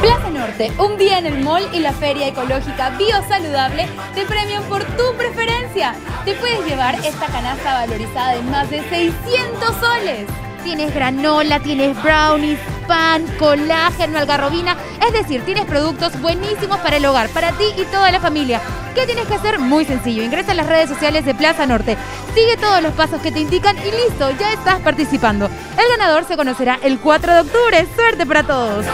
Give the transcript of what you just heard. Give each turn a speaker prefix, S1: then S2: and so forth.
S1: Plaza Norte, un día en el mall y la feria ecológica biosaludable te premian por tu preferencia. Te puedes llevar esta canasta valorizada en más de 600 soles. Tienes granola, tienes brownies, pan, colágeno, algarrobina. Es decir, tienes productos buenísimos para el hogar, para ti y toda la familia. ¿Qué tienes que hacer? Muy sencillo. Ingresa a las redes sociales de Plaza Norte. Sigue todos los pasos que te indican y listo, ya estás participando. El ganador se conocerá el 4 de octubre. Suerte para todos.